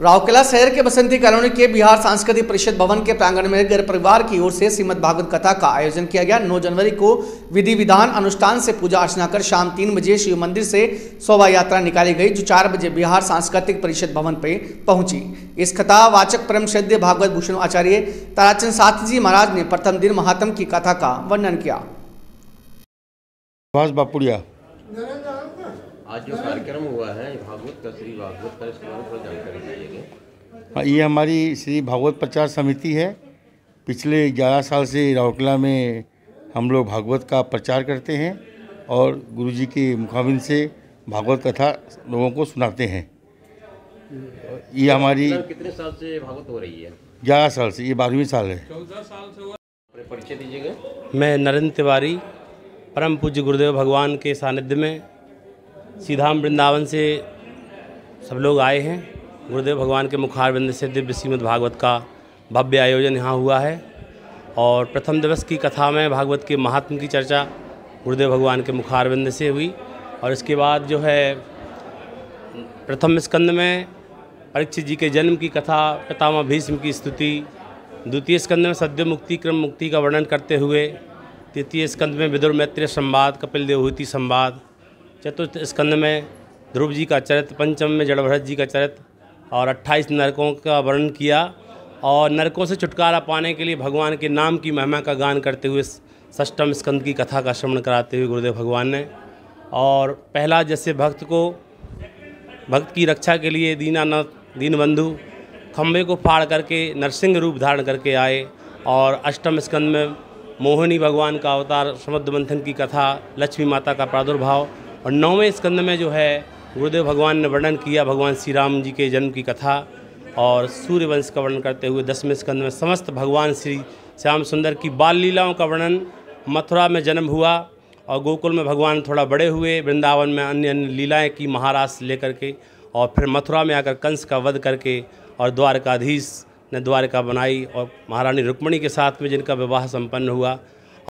राउरकेला शहर के बसंती कॉलोनी के बिहार सांस्कृतिक परिषद भवन के प्रांगण में घर परिवार की ओर से श्रीमद भागवत कथा का आयोजन किया गया। 9 जनवरी को विधि विधान अनुष्ठान से पूजा अर्चना कर शाम तीन बजे शिव मंदिर से शोभा यात्रा निकाली गई, जो चार बजे बिहार सांस्कृतिक परिषद भवन पे पहुँची। इस कथा वाचक परम श्रद्धे भागवत भूषण आचार्य ताराचंद साथ जी महाराज ने प्रथम दिन महात्म की कथा का वर्णन किया। सुभाष बापुड़िया आज जो कार्यक्रम हुआ है भागवत का श्री भागवत का इसके बारे में जानकारी दीजिएगा। हाँ, ये हमारी श्री भागवत प्रचार समिति है। पिछले ग्यारह साल से राउरकेला में हम लोग भागवत का प्रचार करते हैं और गुरु जी के मुखाबिन से भागवत कथा लोगों को सुनाते हैं। ये हमारी कितने साल से भागवत हो रही है? ग्यारह साल से ये बारहवीं साल है। अपने परिचय दीजिएगा। मैं नरेंद्र तिवारी परम पूज्य गुरुदेव भगवान के सानिध्य में सीधाम वृंदावन से सब लोग आए हैं। गुरुदेव भगवान के मुखारविंद से दिव्य श्रीमद् भागवत का भव्य आयोजन यहाँ हुआ है। और प्रथम दिवस की कथा में भागवत के महात्म की चर्चा गुरुदेव भगवान के मुखारविंद से हुई। और इसके बाद जो है, प्रथम स्कंद में परीक्षित जी के जन्म की कथा, पितामह भीष्म की स्तुति, द्वितीय स्कंद में सद्य मुक्ति, क्रम मुक्ति का वर्णन करते हुए तृतीय स्कंद में विदुर मैत्रेय संवाद, कपिल देवहूति संवाद, चतुर्थ स्कंद में ध्रुव जी का चरित्र पंचम में जड़भरत जी का चरित्र और अट्ठाईस नरकों का वर्णन किया, और नरकों से छुटकारा पाने के लिए भगवान के नाम की महिमा का गान करते हुए षष्टम स्कंद की कथा का श्रवण कराते हुए गुरुदेव भगवान ने, और पहला जैसे भक्त को, भक्त की रक्षा के लिए दीनानाथ, दीनबंधु खंभे को फाड़ करके नरसिंह रूप धारण करके आए, और अष्टम स्कंद में मोहिनी भगवान का अवतार समुद्र मंथन की कथा, लक्ष्मी माता का प्रादुर्भाव और नौवें स्कंद में जो है, गुरुदेव भगवान ने वर्णन किया भगवान श्री राम जी के जन्म की कथा और सूर्यवंश का वर्णन करते हुए दसवें स्कंद में समस्त भगवान श्री श्याम सुंदर की बाल लीलाओं का वर्णन मथुरा में जन्म हुआ और गोकुल में भगवान थोड़ा बड़े हुए, वृंदावन में अन्य अन्य लीलाएँ की महाराज लेकर के और फिर मथुरा में आकर कंस का वध करके और द्वारकाधीश ने द्वारिका बनाई और महारानी रुक्मणी के साथ में जिनका विवाह संपन्न हुआ